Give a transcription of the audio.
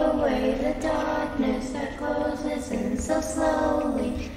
away the darkness that closes in so slowly.